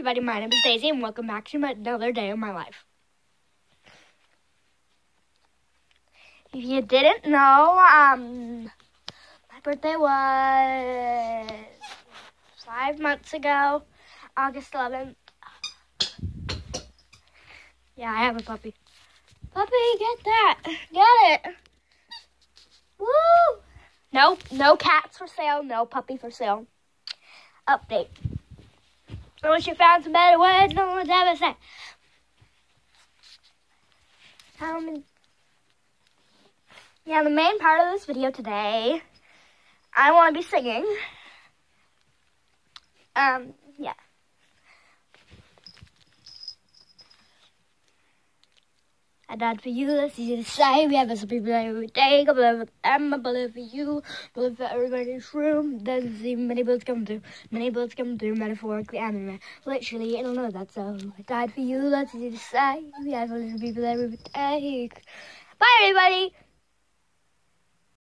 everybody, my name is Daisy and welcome back to another day of my life. If you didn't know, um, my birthday was five months ago, August 11th. Yeah, I have a puppy. Puppy, get that. Get it. Woo! No, no cats for sale, no puppy for sale. Update. I wish you found some better words no one's ever said. Um, yeah, the main part of this video today, I want to be singing. Um, yeah. I died for you, that's easy to say. We have a people every day. I believe with them, I believe for you. I believe for everybody in this room. There's see many bullets coming through. Many bullets coming through, metaphorically and literally. I don't know that, so I died for you, that's easy to say. We have some people every day. Bye, everybody.